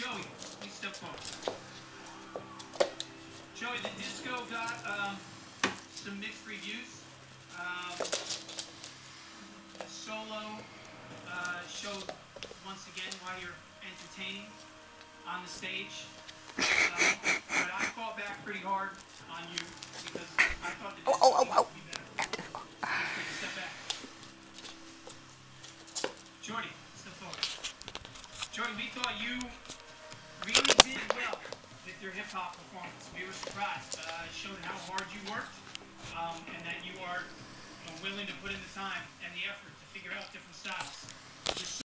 Joey, step forward. Joey, the disco got um, some mixed reviews. Um, the solo uh, showed once again why you're entertaining on the stage. Um, but I fought back pretty hard on you because I thought the disco oh, oh, needed oh. to be better. Please take a step back. Jordy, step forward. Jordy, we thought you really did well with your hip hop performance. We were surprised. Uh, it showed how hard you worked um, and that you are you know, willing to put in the time